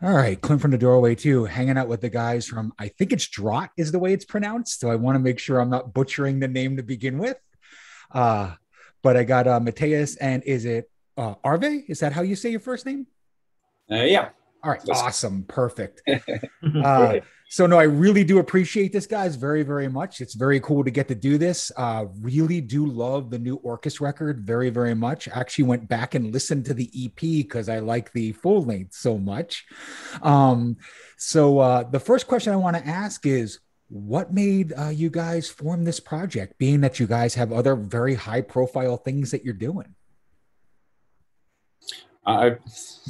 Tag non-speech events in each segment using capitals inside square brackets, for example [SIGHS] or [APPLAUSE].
All right, Clint from the doorway too, hanging out with the guys from I think it's Drott is the way it's pronounced. So I want to make sure I'm not butchering the name to begin with. Uh, but I got uh, Matias and is it uh, Arve? Is that how you say your first name? Uh, yeah. All right, awesome, perfect. [LAUGHS] uh, so no, I really do appreciate this, guys, very, very much. It's very cool to get to do this. Uh, really do love the new Orcus record very, very much. Actually went back and listened to the EP because I like the full length so much. Um, so uh, the first question I want to ask is, what made uh, you guys form this project? Being that you guys have other very high profile things that you're doing. I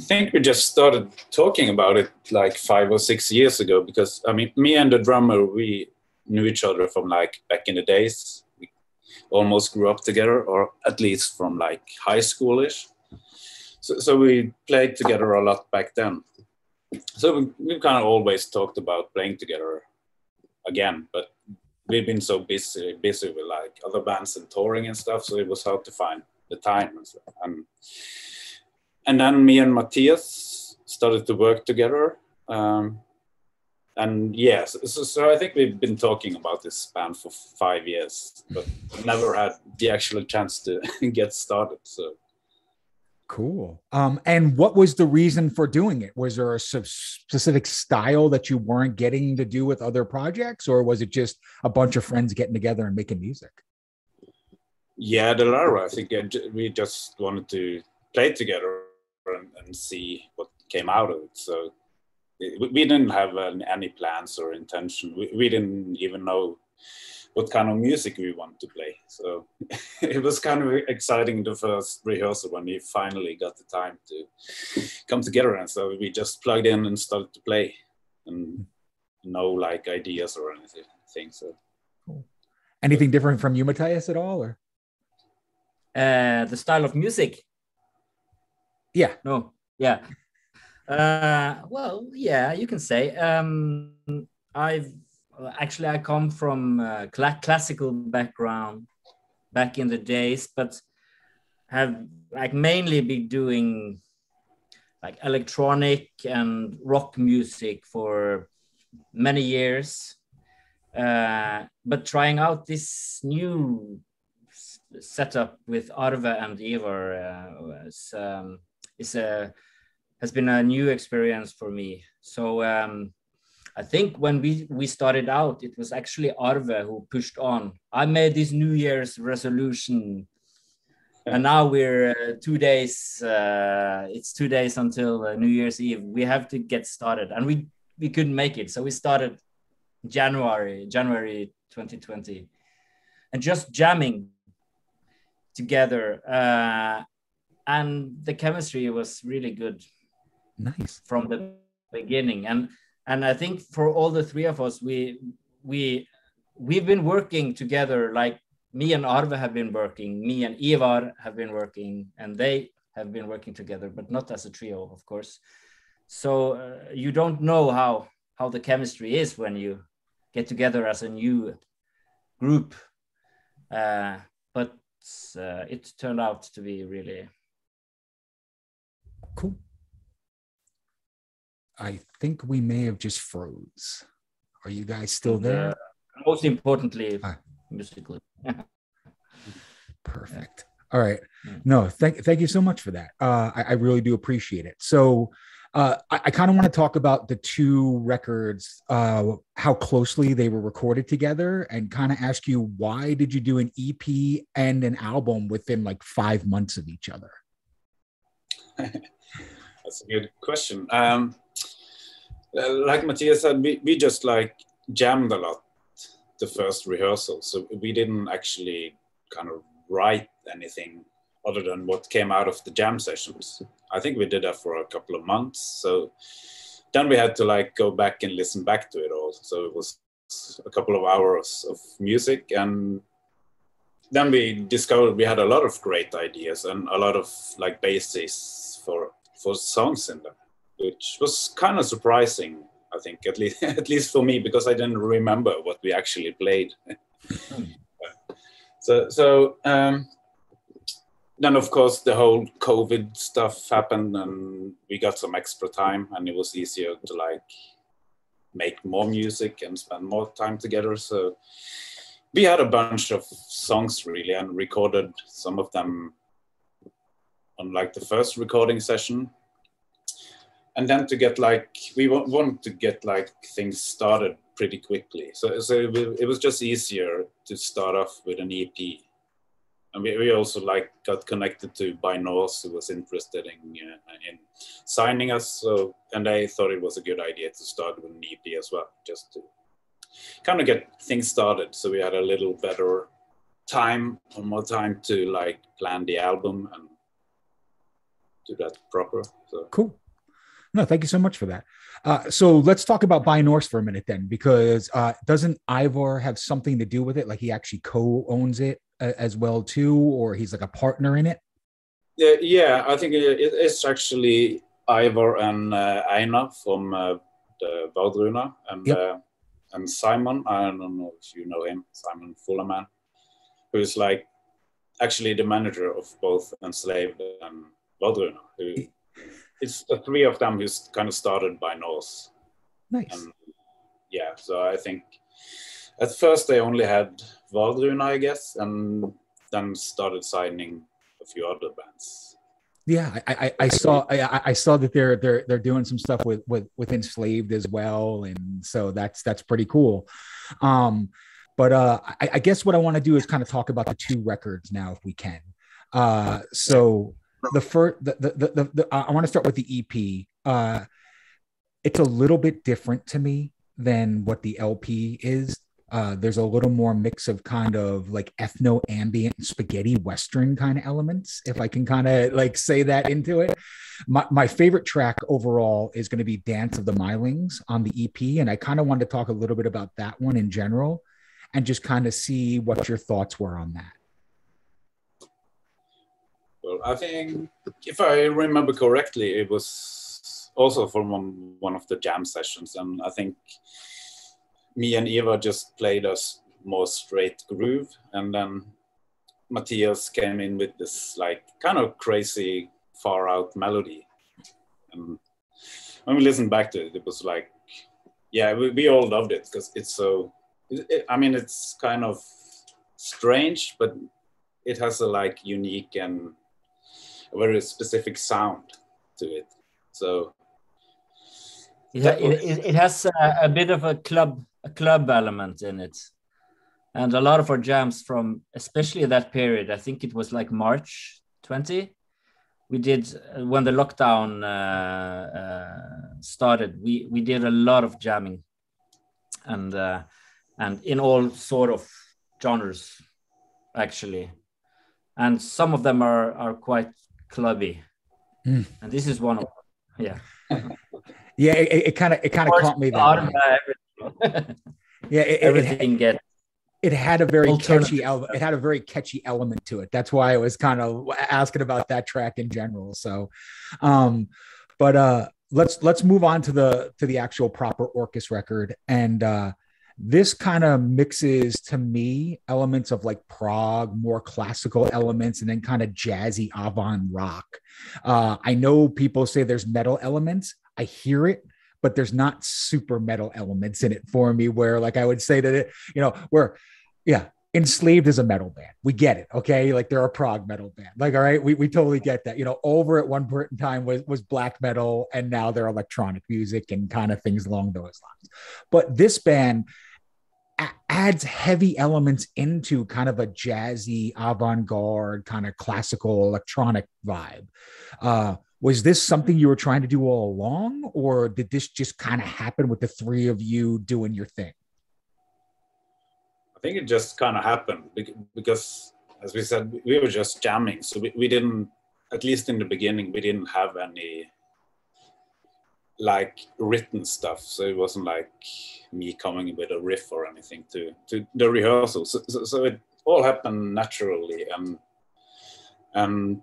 think we just started talking about it like five or six years ago because I mean, me and the drummer, we knew each other from like back in the days. We almost grew up together, or at least from like high schoolish. So, so we played together a lot back then. So we, we kind of always talked about playing together again, but we've been so busy, busy with like other bands and touring and stuff, so it was hard to find the time. And, and and then me and Matias started to work together. Um, and yes, so, so, I think we've been talking about this band for five years, but never had the actual chance to [LAUGHS] get started. So cool. Um, and what was the reason for doing it? Was there a specific style that you weren't getting to do with other projects, or was it just a bunch of friends getting together and making music? Yeah, the Lara. I think we just wanted to play together and, and see what came out of it. So we didn't have any plans or intention. We, we didn't even know what kind of music we want to play. So [LAUGHS] it was kind of exciting the first rehearsal when we finally got the time to come together. And so we just plugged in and started to play and no like ideas or anything. So cool. anything different from you, Matias, at all? Or uh, the style of music? Yeah. No. Yeah. Uh, well, yeah, you can say. Um, I've actually I come from a cl classical background back in the days, but have like mainly been doing like electronic and rock music for many years. Uh, but trying out this new setup with Arve and Ivar uh, was um, is a has been a new experience for me. So um, I think when we we started out, it was actually Arve who pushed on. I made this New Year's resolution, and now we're uh, two days. Uh, it's two days until uh, New Year's Eve. We have to get started, and we we couldn't make it, so we started January January 2020, and just jamming together. Uh, and the chemistry was really good nice. from the beginning. And and i think for all the three of us we we we've been working together like me and arve have been working me and ivar have been working and they have been working together but not as a trio of course. So uh, you don't know how how the chemistry is when you get together as a new group. Uh, but uh, it turned out to be really Cool. I think we may have just froze. Are you guys still there? Uh, most importantly, ah. musically. [LAUGHS] Perfect. All right. No, thank thank you so much for that. Uh, I, I really do appreciate it. So uh, I, I kind of want to talk about the two records, uh, how closely they were recorded together, and kind of ask you why did you do an EP and an album within like five months of each other? [LAUGHS] That's a good question. Um, uh, like Matias said, we, we just like jammed a lot the first rehearsal, so we didn't actually kind of write anything other than what came out of the jam sessions. I think we did that for a couple of months. So then we had to like go back and listen back to it all. So it was a couple of hours of music and then we discovered we had a lot of great ideas and a lot of like bases for for songs in them, which was kind of surprising. I think at least [LAUGHS] at least for me because I didn't remember what we actually played. [LAUGHS] so so um, then of course the whole COVID stuff happened, and we got some extra time, and it was easier to like make more music and spend more time together. So we had a bunch of songs really, and recorded some of them on like the first recording session. And then to get like we want to get like things started pretty quickly. So, so it was just easier to start off with an ep and we, also like got connected to by who was interested in uh, in signing us. So and they thought it was a good idea to start with an ep as well just to kind of get things started. So we had a little better time or more time to like plan the album and do that proper so cool no, thank you so much for that. Uh, so let's talk about By Norse for a minute then, because uh, doesn't Ivar have something to do with it? Like he actually co-owns it uh, as well too, or he's like a partner in it. Yeah, yeah. I think it's actually Ivar and uh, Einar from uh, the Wardruna and yep. uh, and Simon. I don't know if you know him, Simon Fullerman, who's like actually the manager of both Enslaved and Wardruna, who it's the three of them who's kind of started by Norse. Nice. And yeah, so I think at first they only had Wardruna, I guess, and then started signing a few other bands. Yeah, I, I, I saw I, I, saw that they're they're they're doing some stuff with with with enslaved as well, and so that's that's pretty cool. Um, but uh, I, I guess what I want to do is kind of talk about the two records now, if we can. Uh, so the first the, the, the, the i want to start with the ep uh it's a little bit different to me than what the lp is. Uh there's a little more mix of kind of like ethno ambient spaghetti western kind of elements if i can kind of like say that into it. My, my favorite track overall is going to be dance of the mylings on the ep and i kind of wanted to talk a little bit about that one in general and just kind of see what your thoughts were on that well, I think if I remember correctly, it was also from one of the jam sessions, and I think me and Iver just played a more straight groove, and then Matias came in with this like kind of crazy far out melody. And when we listened back to it, it was like, yeah, we, we all loved it because it's so. It, it, I mean, it's kind of strange, but it has a like unique and a very specific sound to it. So it, it, it has a, a, bit of a club a club element in it, and a lot of our jams from especially that period. I think it was like March twenty. We did uh, when the lockdown uh, uh, started. We we did a lot of jamming, and uh, and in all sort of genres, actually, and some of them are are quite clubby, mm. and this is one of them. Yeah. [LAUGHS] yeah, it kind of it kind of caught me that. yeah, it, everything it, get. It had a very catchy element. It had a very catchy element to it. That's why I was kind of asking about that track in general. So, um, but uh, let's let's move on to the to the actual proper Orcus record and uh this kind of mixes to me elements of like prog more classical elements and then kind of jazzy avant rock uh, i know people say there's metal elements. I hear it but there's not super metal elements in it for me where like i would say that it you know where yeah enslaved is a metal band. We get it okay? Like they're a prog metal band. Like all right? We, we totally get that. You know Ulver at one point in time was was black metal and now they're electronic music and kind of things along those lines. But this band adds heavy elements into kind of a jazzy avant-garde kind of classical electronic vibe. Uh, was this something you were trying to do all along or did this just kind of happen with the three of you doing your thing? I think it just kind of happened because as we said we were just jamming so we, we didn't at least in the beginning we didn't have any like written stuff so it wasn't like me coming with a riff or anything to to the rehearsal so, so, so it all happened naturally and and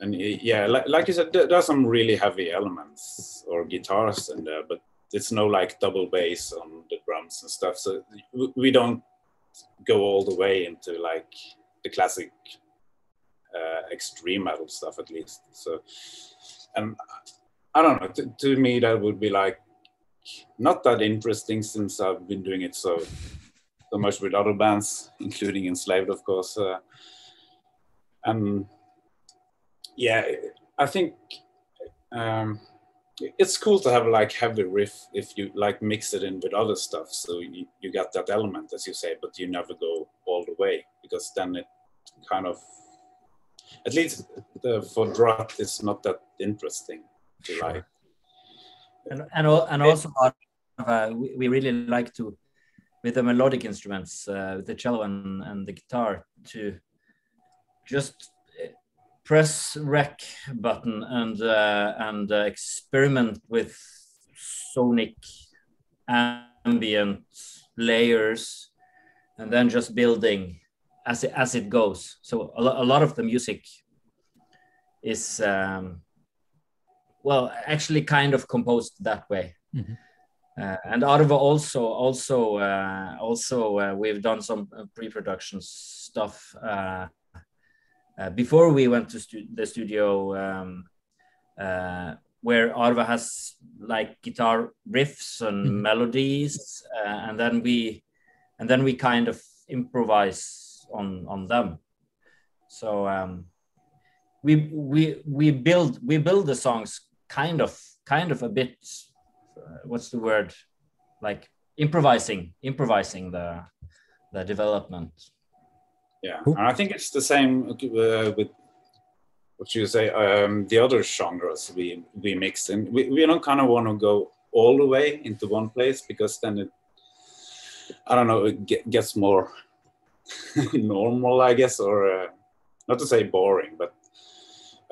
and yeah like, like you said there, there, are some really heavy elements or guitars in there but it's no like double bass on the drums and stuff so we don't go all the way into like the classic uh, extreme metal stuff at least. So, and I don't know. To, to, me, that would be like not that interesting since I've been doing it so so much with other bands, including Enslaved, of course. Uh, and yeah, I think um, it's cool to have like heavy riff if you like mix it in with other stuff. So you, you got that element, as you say, but you never go all the way because then it kind of, at least the, for Drott, it's not that interesting to sure. And and, and also uh, we, we really like to with the melodic instruments, uh, the cello and, and the guitar, to just press rec button and uh, and uh, experiment with sonic ambient layers and then just building as it, as it goes. So a, lo- a lot of the music is um, well actually kind of composed that way mm-hmm. uh, and Arve also also uh, also uh, we've done some uh, pre-production stuff uh, before we went to stu the studio um, uh, where Arve has like guitar riffs and mm-hmm. melodies uh, and then we and then we kind of improvise on on them so um, we we we build we build the songs kind of kind of a bit uh, what's the word like improvising improvising the the development yeah, and I think it's the same uh, with what you say. Um, the other genres we we mix in. We we don't kind of want to go all the way into one place because then it, I don't know, it get, gets more [LAUGHS] normal, I guess, or uh, not to say boring, but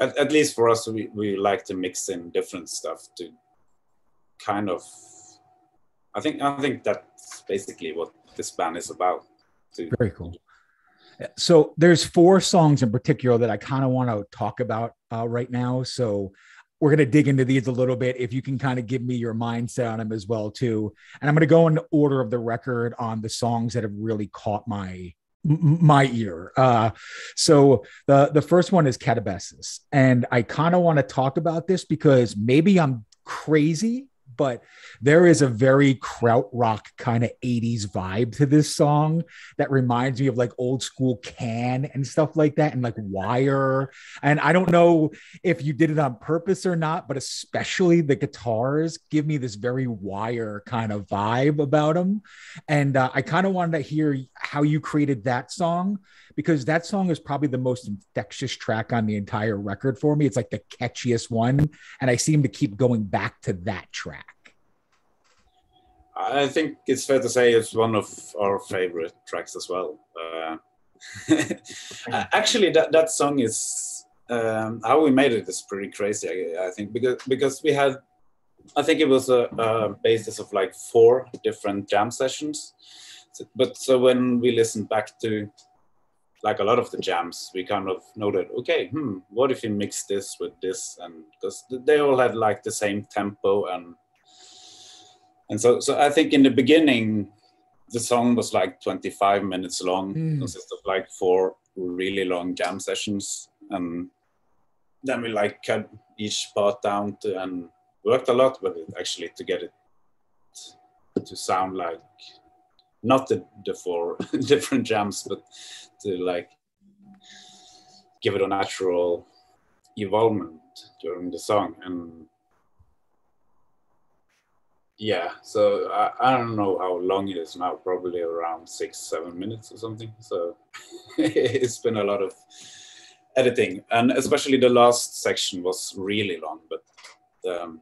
at, at least for us, we, we like to mix in different stuff to kind of. I think I think that's basically what this band is about. Very cool. So there's four songs in particular that I kind of want to talk about uh, right now. So we're going to dig into these a little bit. If you can kind of give me your mindset on them as well too, and I'm going to go in order of the record on the songs that have really caught my my ear. Uh, so the the first one is Katabasis, and I kind of want to talk about this because maybe I'm crazy but there is a very krautrock kind of 80s vibe to this song that reminds me of like old school can and stuff like that and like wire. And i don't know if you did it on purpose or not but especially the guitars give me this very wire kind of vibe about them and uh, i kind of wanted to hear how you created that song because that song is probably the most infectious track on the entire record for me. It's like the catchiest one. And I seem to keep going back to that track. I think it's fair to say it's one of our favorite tracks as well. Uh, [LAUGHS] actually, that, that song is um, how we made it is pretty crazy. I, I, think because because we had, I think it was a, a basis of like four different jam sessions. So, but so when we listened back to like a lot of the jams, we kind of noted, okay, hmm, what if you mix this with this? And because they all had like the same tempo and and so so I think in the beginning, the song was like 25 minutes long, mm. consists of like four really long jam sessions, and then we like cut each part down to and worked a lot with it actually to get it to sound like not the, the four [LAUGHS] different jams, but to like give it a natural evolvement during the song. And yeah, so I, I don't know how long it is now, probably around six, seven minutes or something. So [LAUGHS] it's been a lot of editing, and especially the last section was really long, but um,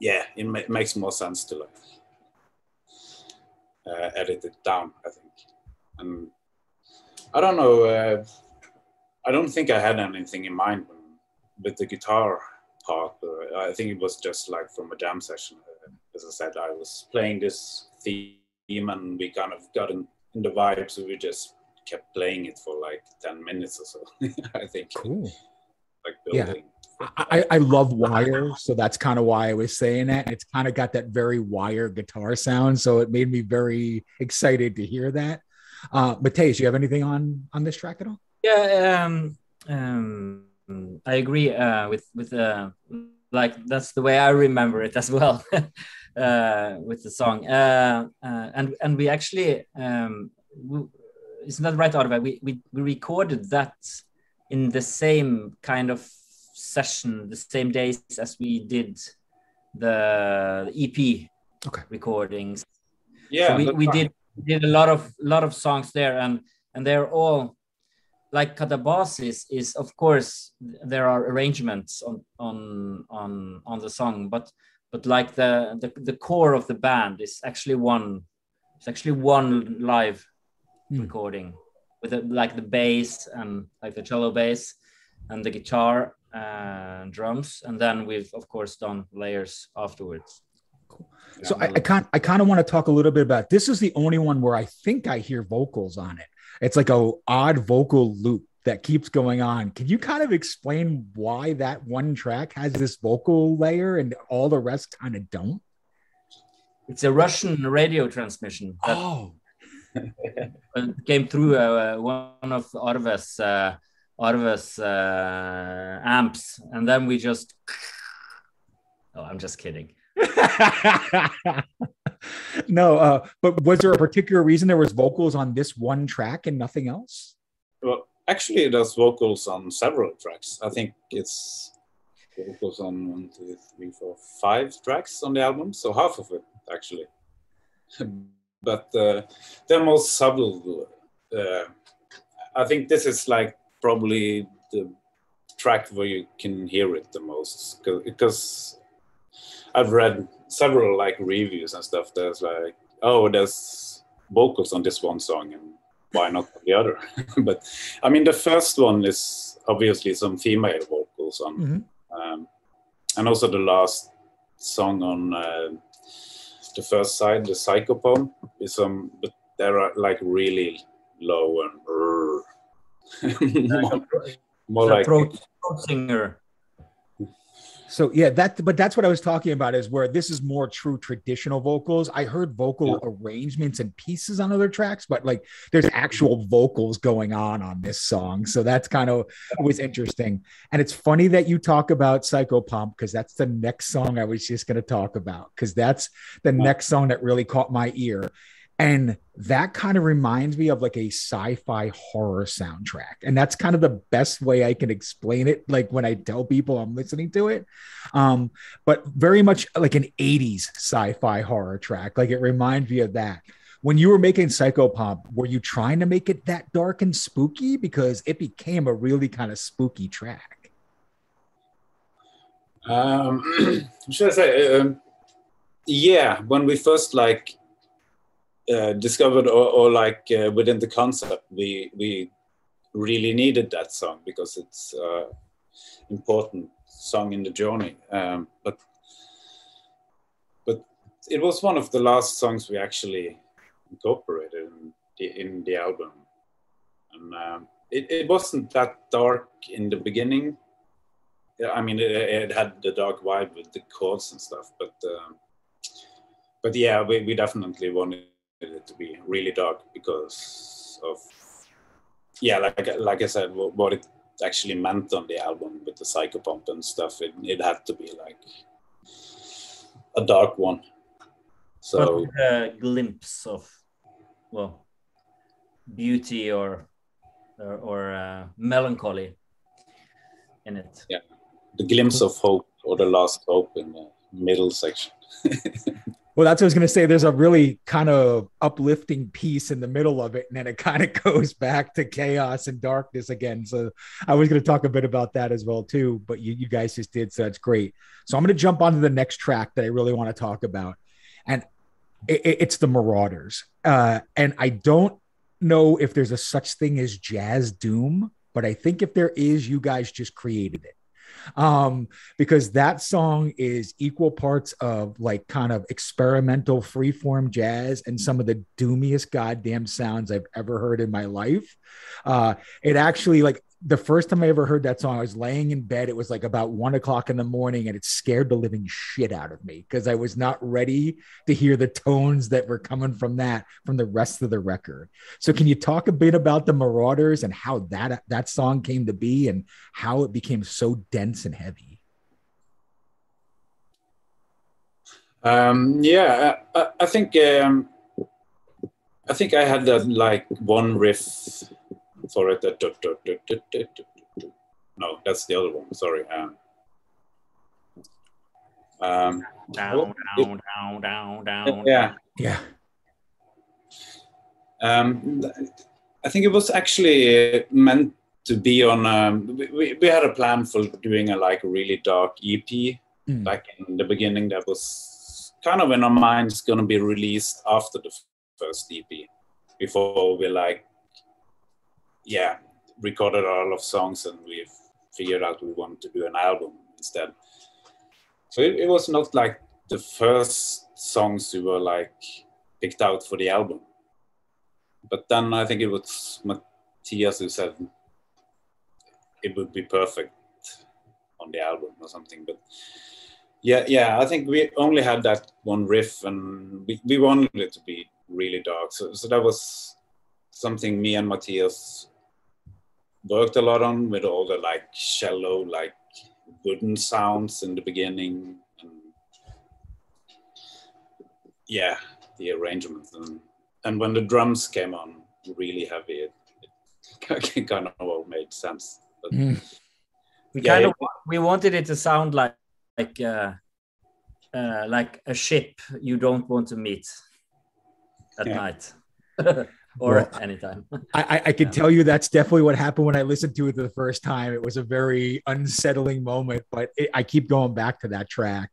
yeah, it ma makes more sense to like uh, edit it down, I think. And I don't know, uh, I don't think I had anything in mind with the guitar part. I think it was just like from a jam session. As I said, I was playing this theme and we kind of got in, in the vibe, so we just kept playing it for like 10 minutes or so, [LAUGHS] I think. Cool. Like building. Yeah. I, I love [LAUGHS] wire, so that's kind of why I was saying that. It's kind of got that very wire guitar sound, so it made me very excited to hear that. Uh, Matias, you have anything on on this track at all? Yeah, um, um, I agree uh, with with uh, like that's the way I remember it as well [LAUGHS] uh, with the song. Uh, uh, and and we actually um, we, it's not right out of it. We, we we recorded that in the same kind of session, the same days as we did the EP okay. recordings. Yeah, so we, we did did a lot of lot of songs there, and and they're all like Katabasis is of course there are arrangements on on on on the song, but but like the the, the core of the band is actually one it's actually one live mm. recording with the, like the bass and like the cello bass and the guitar and drums. And then we've of course done layers afterwards. Cool. so I, I can't i kind of want to talk a little bit about this is the only one where i think i hear vocals on it. It's like a odd vocal loop that keeps going on. Can you kind of explain why that one track has this vocal layer and all the rest kind of don't? It's a russian radio transmission that oh came through uh, one of Arve's uh, Arve's uh, amps, and then we just. Oh, I'm just kidding. [LAUGHS] no, uh, but was there a particular reason there was vocals on this one track and nothing else? Well, actually, there's vocals on several tracks. I think it's vocals on one, two, three, four, five tracks on the album. So half of it, actually. [LAUGHS] but uh, they're most subtle. Uh, I think this is like probably the track where you can hear it the most because I've read several like reviews and stuff. There's like, oh, there's vocals on this one song, and why not the other? [LAUGHS] but I mean, the first one is obviously some female vocals on, mm-hmm. um, and also the last song on uh, the first side, the psychopomp, is some, but they're uh, like really low and more, [LAUGHS] more like singer. So yeah, that but that's what I was talking about is where this is more true traditional vocals. I heard vocal yeah. arrangements and pieces on other tracks, but like there's actual vocals going on on this song. So that's kind of was interesting. And it's funny that you talk about Psychopomp because that's the next song I was just going to talk about because that's the yeah. next song that really caught my ear. And that kind of reminds me of like a sci-fi horror soundtrack. And that's kind of the best way I can explain it. Like when I tell people I'm listening to it. Um, but very much like an 80s sci-fi horror track. Like it reminds me of that. When you were making Psychopomp, were you trying to make it that dark and spooky? Because it became a really kind of spooky track. Um, [CLEARS THROAT] should I say? Um, yeah, when we first like uh, discovered or, or like uh, within the concept we we really needed that song because it's uh, important song in the journey. Um, but but it was one of the last songs we actually incorporated in the, in the album. And um, it, it wasn't that dark in the beginning. I mean it, it had the dark vibe with the chords and stuff but um, but yeah we, we definitely wanted it to be really dark because of yeah like like i said what it actually meant on the album with the psychopomp and stuff it, it had to be like a dark one. So a glimpse of well beauty or or, or uh, melancholy in it. Yeah the glimpse of hope or the last hope in the middle section [LAUGHS] Well, that's what I was going to say. There's a really kind of uplifting piece in the middle of it, and then it [LAUGHS] kind of goes back to chaos and darkness again. So I was going to talk a bit about that as well too, but you, you guys just did, so that's great. So I'm going to jump onto the next track that I really want to talk about, and it, it's the Marauders. Uh, and I don't know if there's a such thing as jazz doom, but I think if there is, you guys just created it um, because that song is equal parts of like kind of experimental freeform jazz and some of the doomiest goddamn sounds I've ever heard in my life. Uh, it actually like the first time I ever heard that song, I was laying in bed. It was like about one o'clock in the morning, and it scared the living shit out of me because I was not ready to hear the tones that were coming from that from the rest of the record. So, can you talk a bit about the Marauders and how that that song came to be and how it became so dense and heavy? Um, yeah, I, I think um, I think I had that like one riff for it. No, that's the other one. Sorry. Um, um, down, down, down, down, down. Yeah. Yeah. Um, I think it was actually meant to be on. Um, we, we had a plan for doing a like a really dark EP mm. back in the beginning. That was kind of in our minds going to be released after the first EP before we like yeah recorded a lot of songs and we figured out we wanted to do an album instead so it, it was not like the first songs we were like picked out for the album but then i think it was Matias who said it would be perfect on the album or something but yeah yeah i think we only had that one riff and we, we wanted it to be really dark. So, so that was something me and Matias worked a lot on with all the like shallow, like wooden sounds in the beginning. And yeah, the arrangements. And, and when the drums came on really heavy, it, it [LAUGHS] kind of all made sense. But, mm. We yeah, kind of we wanted it to sound like like uh, uh, like a ship you don't want to meet at yeah. night [LAUGHS] or well, anytime. [LAUGHS] I, I can yeah. tell you that's definitely what happened when I listened to it the first time. It was a very unsettling moment, but it, I keep going back to that track.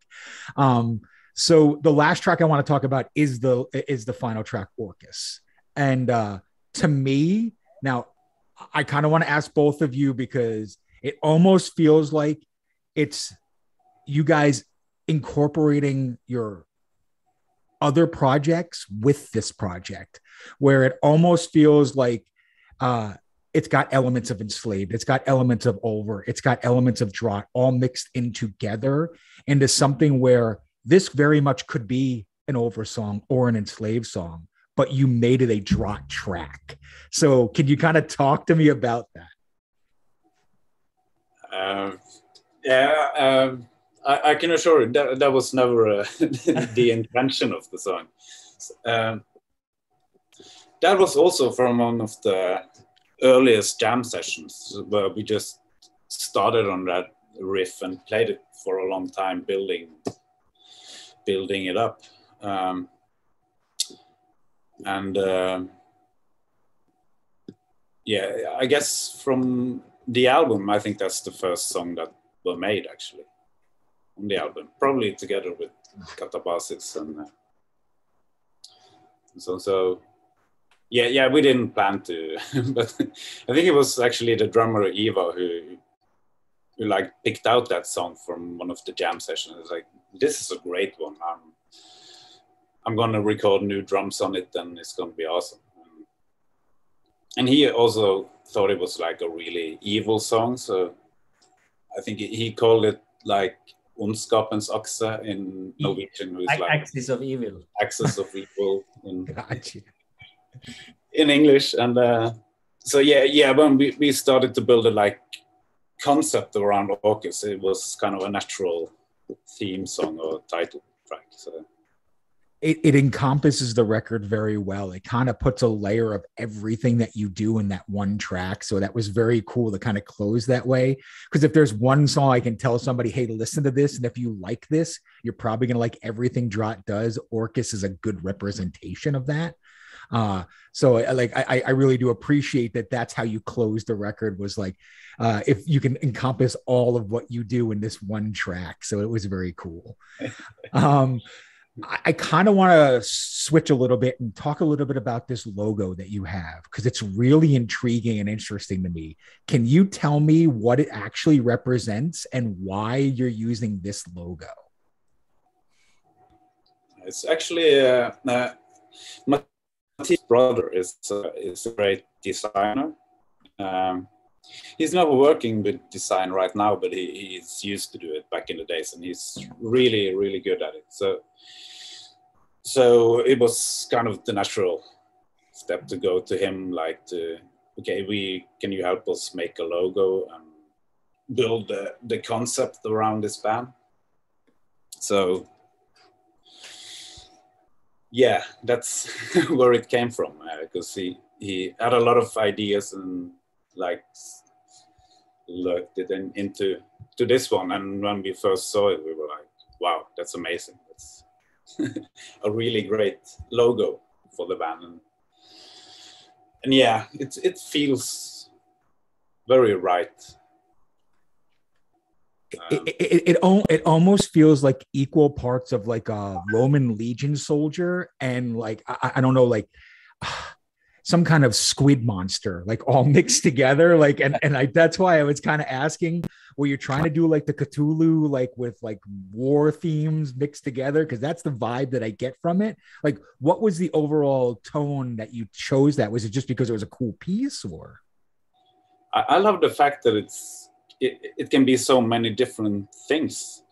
Um, so the last track I want to talk about is the is the final track, Orcus, and uh, to me now, I kind of want to ask both of you because it almost feels like it's you guys incorporating your other projects with this project where it almost feels like uh, it's got elements of enslaved it's got elements of Ulver it's got elements of Drott all mixed in together into something where this very much could be an Ulver song or an enslaved song but you made it a Drott track. So can you kind of talk to me about that? Uh, yeah um, I, I, can assure you that that was never uh, [LAUGHS] the intention of the song. Um, that was also from one of the earliest jam sessions where we just started on that riff and played it for a long time, building building it up. Um, and uh, yeah, I guess from the album, I think that's the first song that were made actually on the album, probably together with Katabasis and uh, so so. Yeah, yeah, we didn't plan to, [LAUGHS] but I think it was actually the drummer Iver who who like picked out that song from one of the jam sessions. Like this is a great one. I'm I'm gonna record new drums on it, and it's gonna be awesome. And he also thought it was like a really evil song, so I think he called it like ondskapens akse in Norwegian. Like, like axis of evil. Axis of evil in, [LAUGHS] in English. And uh, so yeah, yeah, when we, we started to build a like concept around Orcus, it was kind of a natural theme song or title track. So it, it encompasses the record very well. It kind of puts a layer of everything that you do in that one track. So that was very cool to kind of close that way. Because if there's one song I can tell somebody, hey, listen to this, and if you like this, you're probably gonna like everything Drott does. Orcus is a good representation of that. Uh, so like I, I really do appreciate that. That's how you close the record. Was like uh, if you can encompass all of what you do in this one track. So it was very cool. Um, I kind of want to switch a little bit and talk a little bit about this logo that you have because it's really intriguing and interesting to me. Can you tell me what it actually represents and why you're using this logo? It's actually uh, uh, my brother is uh, is a great designer, um, he's not working with design right now, but he, he's used to do it back in the days, and he's really really good at it. So so it was kind of the natural step to go to him, like to okay, we can you help us make a logo and build the, the concept around this band. So yeah, that's [LAUGHS] where it came from because uh, he he had a lot of ideas and like looked it in, into to this one. And when we first saw it, we were like, wow, that's amazing. That's [LAUGHS] a really great logo for the band. And, and yeah, it it feels very right it, it, it, it, almost feels like equal parts of like a Roman legion soldier and like I, I don't know like some kind of squid monster like all mixed [LAUGHS] together like and and I that's why I was kind of asking where you're trying to do like the Cthulhu like with like war themes mixed together because that's the vibe that I get from it like what was the overall tone that you chose that was it just because it was a cool piece or I, I love the fact that it's it, it can be so many different things.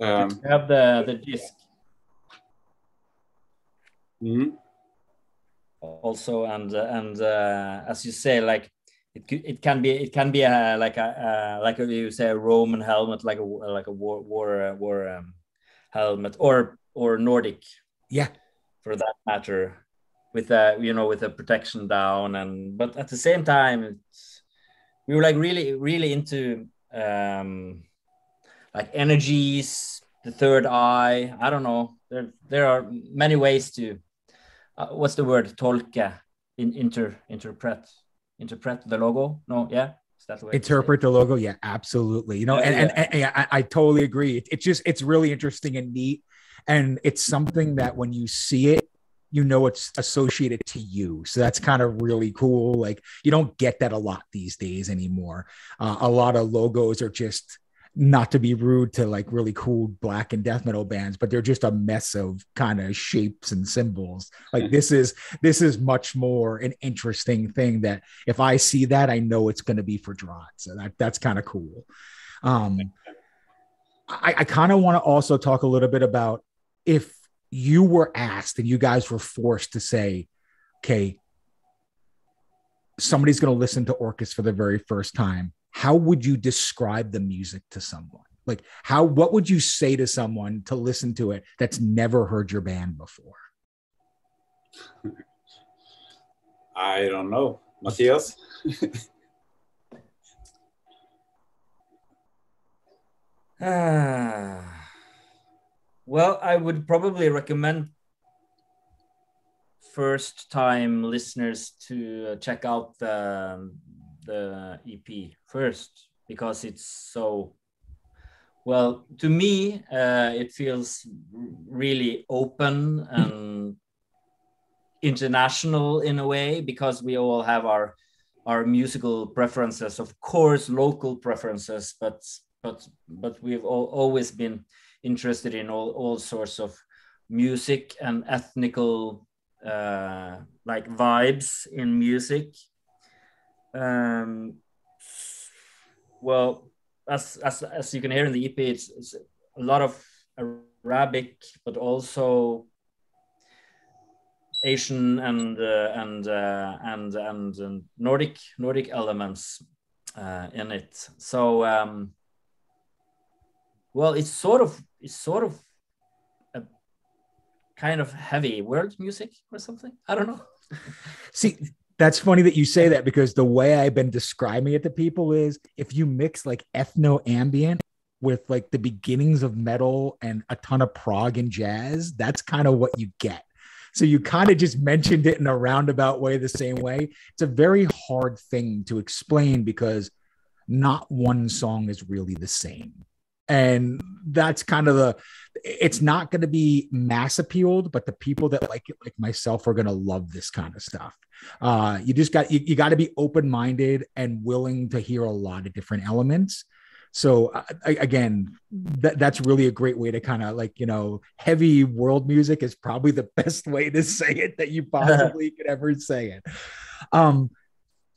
Um, have the the disc. Mm-hmm. Also, and uh, and uh, as you say, like it it can be it can be a, like a uh, like you say a Roman helmet, like a like a war war uh, war um, helmet, or or Nordic. Yeah. For that matter, with a you know with a protection down, and but at the same time, it's we were like really really into um like energies the third eye i don't know there there are many ways to uh, what's the word? Tolke. In inter interpret interpret the logo? No yeah? The interpret the logo? Yeah absolutely. You know yeah, and, yeah. and, and, yeah, I, I, totally agree. It's just it's really interesting and neat. And it's something that when you see it you know it's associated to you. So that's kind of really cool. Like you don't get that a lot these days anymore. Uh, a lot of logos are just not to be rude to like really cool black and death metal bands but they're just a mess of kind of shapes and symbols. Like this is this is much more an interesting thing that if i see that i know it's going to be for Drott so that that's kind of cool. Um i, I kind of want to also talk a little bit about if you were asked and you guys were forced to say, okay, somebody's going to listen to Orcus for the very first time, how would you describe the music to someone? Like, how, what would you say to someone to listen to it that's never heard your band before? I don't know. Matias? ah. [SIGHS] Well, I would probably recommend first time listeners to check out the, the EP first because it's so well to me uh, it feels really open and international in a way because we all have our our musical preferences of course local preferences but but but we've all, always been interested in all, all sorts of music and ethnical uh, like vibes in music. Um, well, as, as, as you can hear in the EP, it's, it's a lot of Arabic, but also Asian and uh, and, uh, and and and Nordic Nordic elements uh, in it. So um, well, it's sort of it's sort of a kind of heavy world music or something. I don't know. See, that's funny that you say that because the way I've been describing it to people is if you mix like ethno ambient with like the beginnings of metal and a ton of prog and jazz, that's kind of what you get. So you kind of just mentioned it in a roundabout way, the same way. It's a very hard thing to explain because not one song is really the same and that's kind of the it's not going to be mass appealed but the people that like it like myself are going to love this kind of stuff. Uh you just got you, you got to be open-minded and willing to hear a lot of different elements. So uh, again that, that's really a great way to kind of like you know heavy world music is probably the [LAUGHS] best way to say it that you [LAUGHS] possibly could ever say it. Um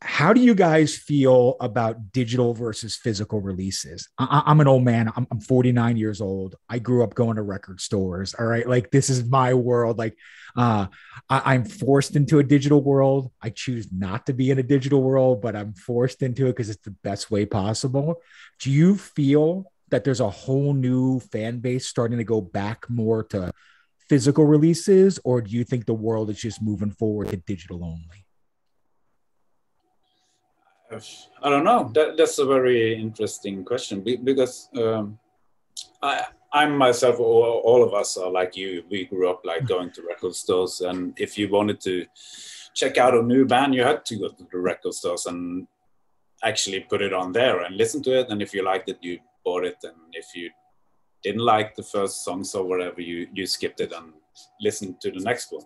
how do you guys feel about digital versus physical releases? I, am an old man. I'm, I'm, 49 years old. I grew up going to record stores. All right. Like this is my world. Like uh, I, I'm forced into a digital world. I choose not to be in a digital world, but I'm forced into it because it's the best way possible. Do you feel that there's a whole new fan base starting to go back more to physical releases, or do you think the world is just moving forward to digital only? I don't know. That, that's a very interesting question because um, I, I'm myself, all, all, of us are like you. We grew up like going to record stores, and if you wanted to check out a new band, you had to go to the record stores and actually put it on there and listen to it. And if you liked it, you bought it, and if you didn't like the first songs or whatever, you you skipped it and listened to the next one.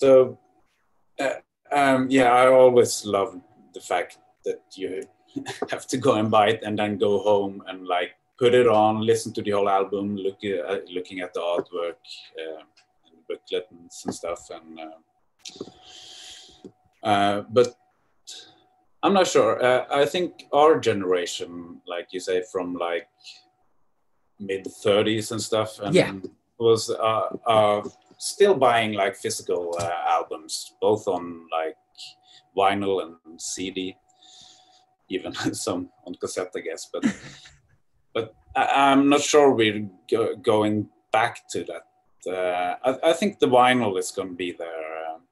So. Uh, um, yeah, I always love the fact that you [LAUGHS] have to go and buy it and then go home and like put it on, listen to the whole album, look uh, looking at the artwork uh, and booklets and stuff. And uh, uh, but I'm not sure. Uh, I think our generation, like you say, from like mid 30s and stuff, and yeah. was uh, still buying like physical uh, albums, both on like vinyl and CD, even [LAUGHS] some on cassette, I guess. But [LAUGHS] but I, am not sure we're go, going back to that. Uh, I, I, think the vinyl is going to be there um,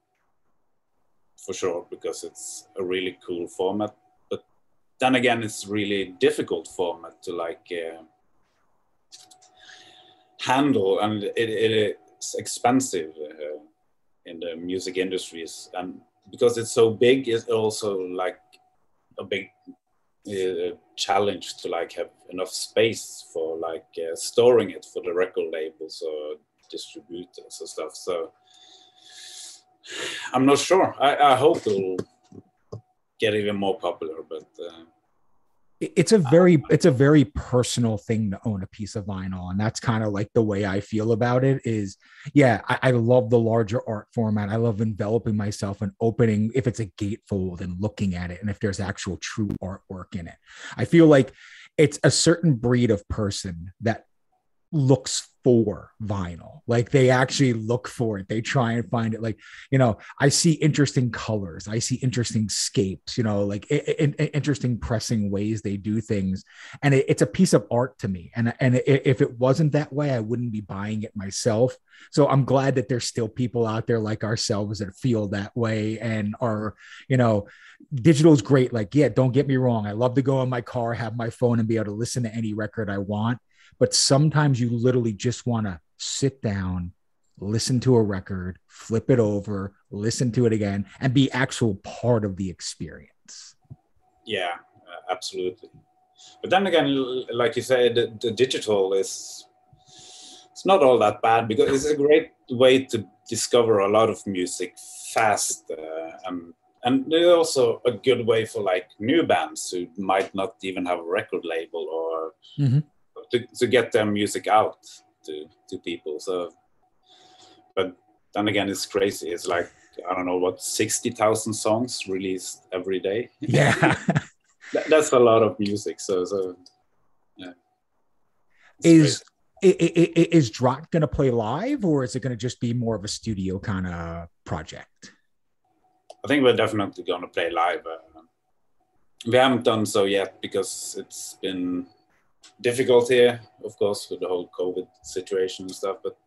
for sure because it's a really cool format. But then again, it's really difficult format to like. Uh, handle and it, it, expensive uh, in the music industries, and because it's so big, it's also like a big uh, challenge to like have enough space for like uh, storing it for the record labels or distributors and stuff. So I'm not sure. I, I hope it'll get even more popular, but uh, it's a very um, it's a very personal thing to own a piece of vinyl and that's kind of like the way i feel about it is yeah I, I, love the larger art format. I love enveloping myself and opening if it's a gatefold and looking at it and if there's actual true artwork in it. I feel like it's a certain breed of person that looks for vinyl. Like they actually look for it. They try and find it. Like, you know, I see interesting colors. I see interesting scapes, you know, like interesting pressing ways they do things. And it, it's a piece of art to me. And, and if it wasn't that way, I wouldn't be buying it myself. So I'm glad that there's still people out there like ourselves that feel that way and are, you know, digital is great. Like, yeah, don't get me wrong. I love to go in my car, have my phone and be able to listen to any record I want but sometimes you literally just want to sit down, listen to a record, flip it over, listen to it again, and be actual part of the experience. Yeah, absolutely. But then again, like you said, the, the digital is it's not all that bad because it's a great way to discover a lot of music fast uh, and and also a good way for like new bands who might not even have a record label or mm-hmm to, to get their music out to, to people. So, but then again, it's crazy. It's like, I don't know what, 60,000 songs released every day. Yeah. [LAUGHS] that, that's a lot of music. So, so yeah. It's is, is, is Drott going to play live or is it going to just be more of a studio kind of project? I think we're definitely going to play live. Uh, we haven't done so yet because it's been difficult here, of course, with the whole COVID situation and stuff. But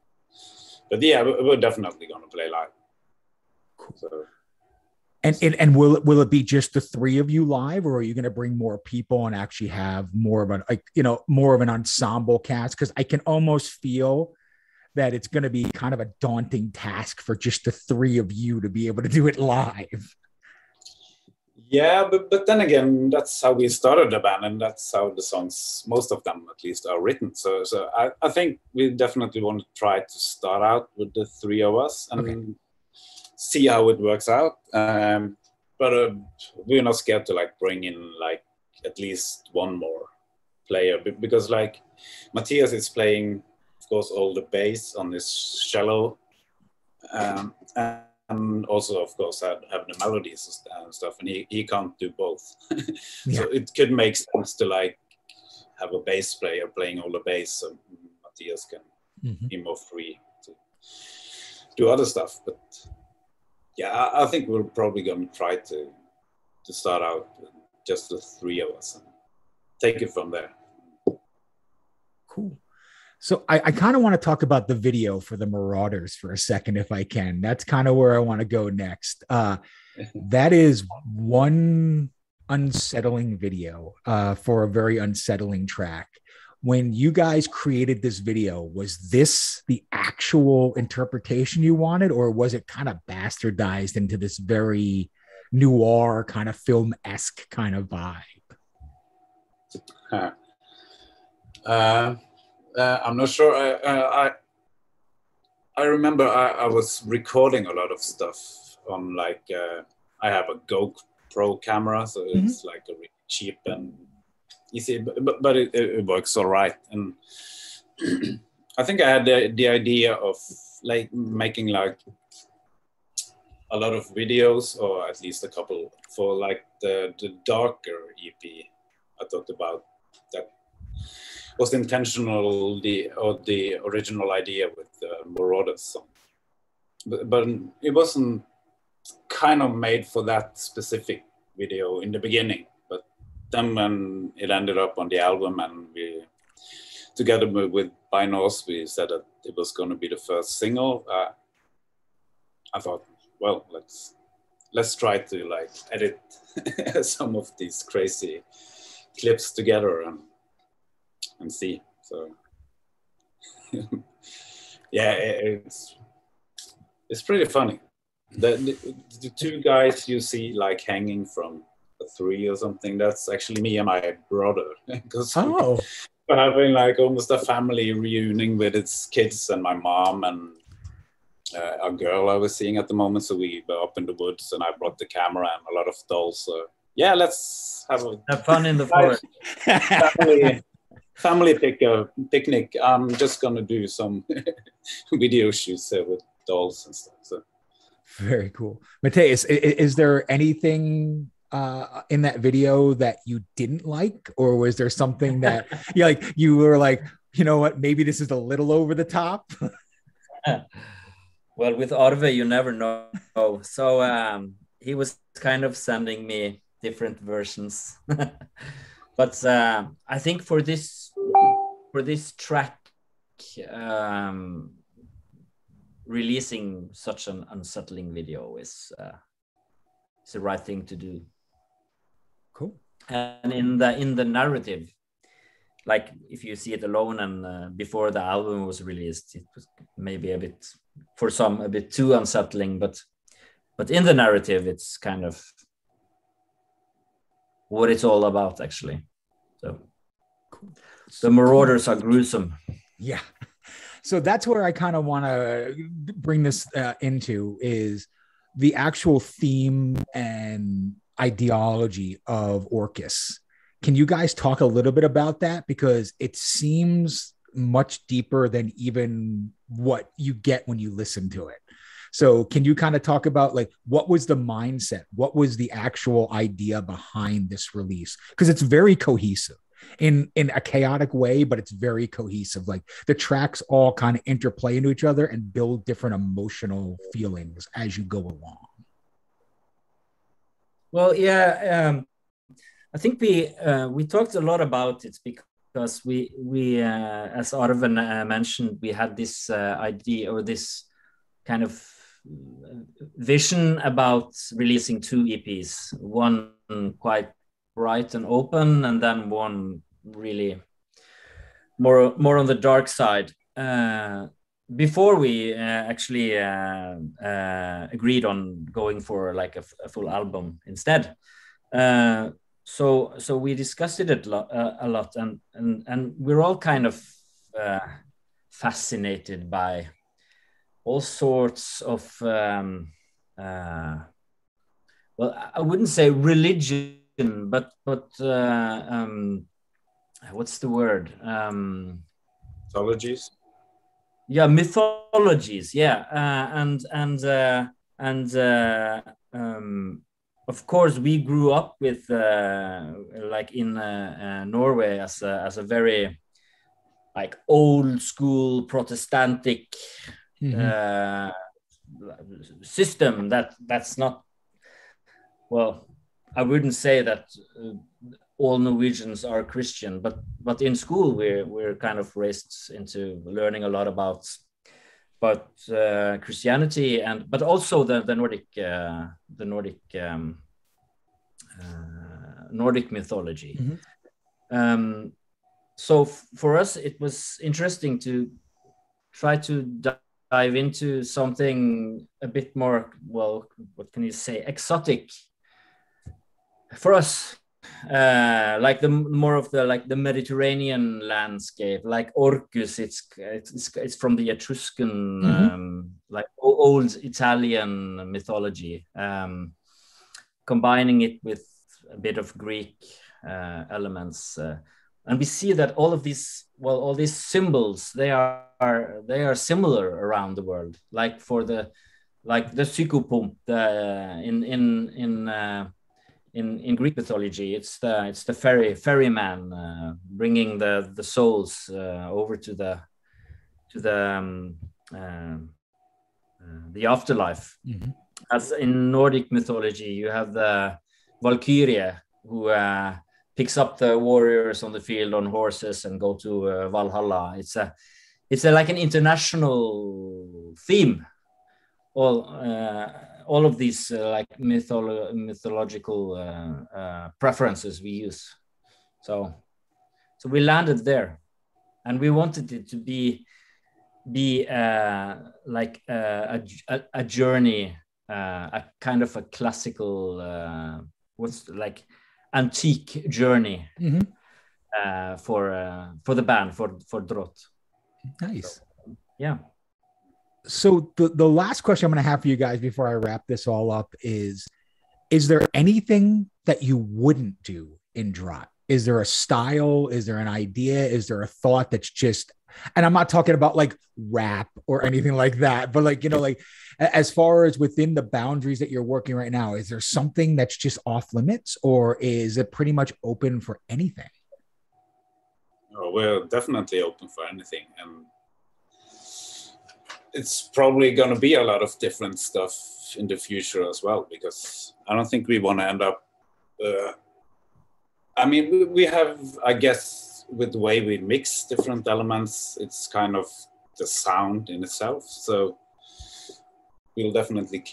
but yeah, we're definitely going to play live. Cool. So, and, and and will it will it be just the three of you live, or are you going to bring more people and actually have more of an like you know more of an ensemble cast? Because I can almost feel that it's going to be kind of a daunting task for just the three of you to be able to do it live. Yeah, but, but then again, that's how we started the band, and that's how the songs, most of them at least, are written. So, so I, I think we definitely want to try to start out with the three of us and okay. see how it works out. Um, but uh, we're not scared to like bring in like at least one more player because like Matias is playing, of course, all the bass on this cello, um, and also of course have, have the melodies and stuff and he, he can't do both [LAUGHS] Yeah. so it could make sense to like have a bass player playing all the bass so Matias can Mhm. be more free to do other stuff but yeah i, I think we're probably going to try to to start out with just the three of us and take it from there Cool. So I, I kind of want to talk about the video for the Marauders for a second, if I can. That's kind of where I want to go next. Uh, [LAUGHS] that is one unsettling video uh, for a very unsettling track. When you guys created this video, was this the actual interpretation you wanted, or was it kind of bastardized into this very noir kind of film esque kind of vibe? Huh. Uh, uh, I'm not sure. I, uh, I I remember I, I was recording a lot of stuff on like uh, I have a GoPro camera, so it's like a really cheap and easy, but but, but it, it works all right. And [CLEARS THROAT] I think I had the, the idea of like making like a lot of videos, or at least a couple for like the the darker EP I talked about that was intentional the or the original idea with the Marauders song, but, but it wasn't kind of made for that specific video in the beginning. But then when it ended up on the album and we together with, By Norse, we said that it was going to be the first single. Uh, I thought, well, let's let's try to like edit [LAUGHS] some of these crazy clips together and and see. So [LAUGHS] yeah, it, it's it's pretty funny. The, the, the two guys you see like hanging from a tree or something, that's actually me and my brother. [LAUGHS] Because Oh, we're having like almost a family reunion with its kids and my mom and uh, a girl I was seeing at the moment. So we were up in the woods and I brought the camera and a lot of dolls. So yeah, let's have a Have fun in the [LAUGHS] forest. family family pick a picnic. I'm just gonna do some [LAUGHS] video shoots uh, with dolls and stuff. So Very cool. Matias, i- i- is, there anything uh, in that video that you didn't like, or was there something that [LAUGHS] you like? You were like, you know what? Maybe this is a little over the top. [LAUGHS] Well, with Arve, you never know. So um, he was kind of sending me different versions. But uh, I think for this for this track, um, releasing such an unsettling video is uh, is the right thing to do. Cool. And in the in the narrative, like if you see it alone and uh, before the album was released, it was maybe a bit for some a bit too unsettling, but but in the narrative, it's kind of what it's all about actually. So the Marauders are gruesome. Yeah. [LAUGHS] So that's where I kind of want to bring this uh, into is the actual theme and ideology of Orcus. Can you guys talk a little bit about that? Because it seems much deeper than even what you get when you listen to it. So can you kind of talk about like what was the mindset? What was the actual idea behind this release? Because it's very cohesive in in a chaotic way, but it's very cohesive. Like the tracks all kind of interplay into each other and build different emotional feelings as you go along. Well, yeah, um, I think we uh, we talked a lot about it because we we uh, as Arven uh, mentioned, we had this uh, idea or this kind of vision about releasing two EPs, one quite bright and open, and then one really more more on the dark side. Uh, before we uh, actually uh, uh, agreed on going for like a, full album instead, uh, so so we discussed it a lot, uh, a lot, and and and we're all kind of fascinated by all sorts of um, well, I wouldn't say religion, but but um, what's the word? Um, mythologies. Yeah, mythologies. Yeah, uh, and and uh, and uh, um, of course we grew up with uh, like in uh, uh, Norway as a, as a very like old school Protestantic mm-hmm. system that that's not well I wouldn't say that all Norwegians are Christian, but but in school we're we're kind of raised into learning a lot about but uh, Christianity and but also the the Nordic uh, the Nordic um, uh, Nordic mythology. Mm -hmm. um, so for us, it was interesting to try to dive into something a bit more well, what can you say, exotic for us uh, like the more of the like the Mediterranean landscape, like Orcus. It's it's it's from the Etruscan, mm-hmm. um, like old Italian mythology, um, combining it with a bit of Greek uh, elements, uh, and we see that all of these, well, all these symbols, they are, are they are similar around the world. Like for the, like the psychopomp, the in in in uh, in, in Greek mythology, it's the it's the ferry ferryman uh, bringing the the souls uh, over to the to the um, uh, uh the afterlife. Mm-hmm. As in Nordic mythology, you have the Valkyrie who uh, picks up the warriors on the field on horses and go to uh, Valhalla. It's a it's a, like an international theme. All all of these uh, like mytholo- mythological uh, uh, preferences we use. So, so we landed there, and we wanted it to be be uh, like uh, a, a, a journey, uh, a kind of a classical, what's like antique journey mm-hmm. for for the band for for Drott. Nice. So, yeah so the, the last question I'm going to have for you guys before I wrap this all up is is there anything that you wouldn't do in Drott? Is there a style? Is there an idea? Is there a thought that's just and I'm not talking about like rap or anything like that, but like, you know, like as far as within the boundaries that you're working right now, is there something that's just off limits or is it pretty much open for anything? Oh, we're definitely open for anything. And it's probably going to be a lot of different stuff in the future as well because I don't think we want to end up. Uh, I mean, we have, I guess, with the way we mix different elements, it's kind of the sound in itself. So we'll definitely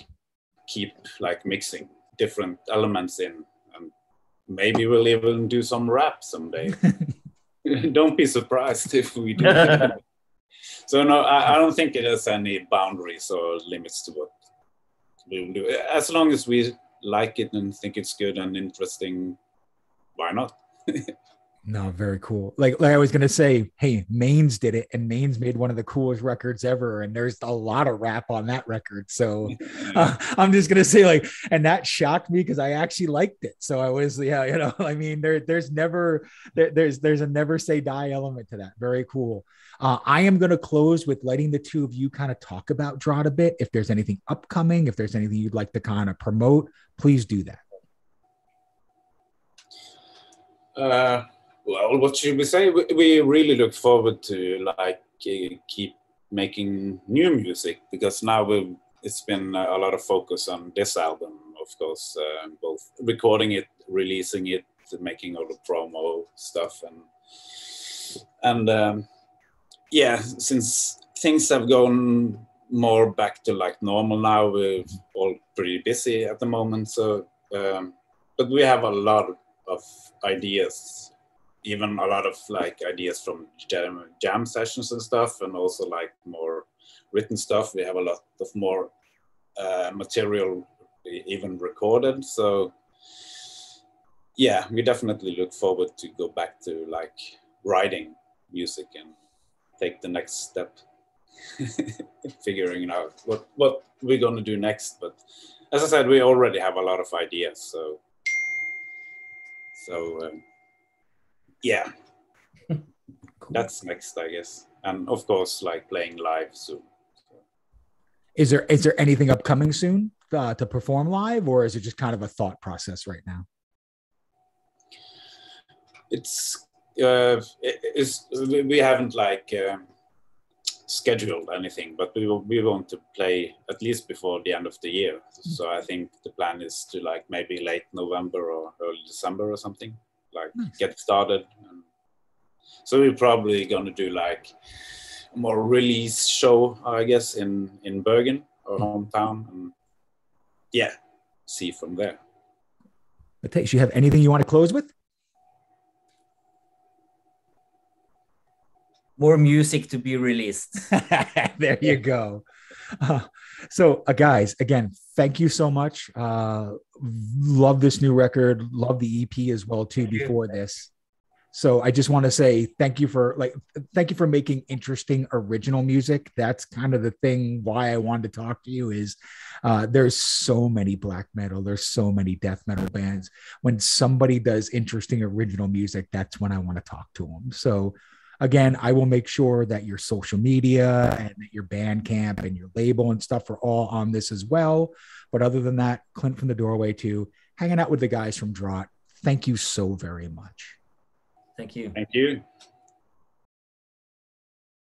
keep like mixing different elements in, and maybe we'll even do some rap someday. [LAUGHS] [LAUGHS] don't be surprised if we do. [LAUGHS] So no, I, I, don't think it has any boundaries or limits to what we will do. As long as we like it and think it's good and interesting, why not? [LAUGHS] No, very cool. Like, like I was gonna say, hey, Manes did it, and Manes made one of the coolest records ever, and there's a lot of rap on that record. So uh, [LAUGHS] I'm just gonna say, like, and that shocked me because I actually liked it. So I was, yeah, you know, [LAUGHS] I mean, there, there's never, there, there's, there's a never say die element to that. Very cool. Uh, I am gonna close with letting the two of you kind of talk about Drott a bit. If there's anything upcoming, if there's anything you'd like to kind of promote, please do that. Uh well, what should we say? We really look forward to like keep making new music because now we it's been a lot of focus on this album, of course, uh, both recording it, releasing it, making all the promo stuff, and and um, yeah, since things have gone more back to like normal now, we're all pretty busy at the moment. So, um, but we have a lot of ideas even a lot of like ideas from jam, jam sessions and stuff, and also like more written stuff. We have a lot of more uh, material even recorded. So yeah, we definitely look forward to go back to like writing music and take the next step, [LAUGHS] figuring out what what we're gonna do next. But as I said, we already have a lot of ideas. So so. Um, yeah [LAUGHS] cool. that's next i guess and of course like playing live soon Is there is there anything upcoming soon uh, to perform live, or is it just kind of a thought process right now? It's uh, it's we haven't like um, scheduled anything, but we we want to play at least before the end of the year. So I think the plan is to like maybe late November or early December or something, like nice. get started. So we're probably gonna do like a more release show, I guess, in in Bergen, our hometown, and yeah, see from there. Matias, you have anything you want to close with? more music to be released. [LAUGHS] there you go. Uh, so, uh, guys, again, thank you so much. Uh, love this new record. Love the EP as well too. Before this, so I just want to say thank you for like thank you for making interesting original music. That's kind of the thing why I wanted to talk to you is uh, there's so many black metal, there's so many death metal bands. When somebody does interesting original music, that's when I want to talk to them. So again, I will make sure that your social media and your Bandcamp and your label and stuff are all on this as well. But other than that, Clint from the doorway to hanging out with the guys from Drott. Thank you so very much. Thank you. Thank you.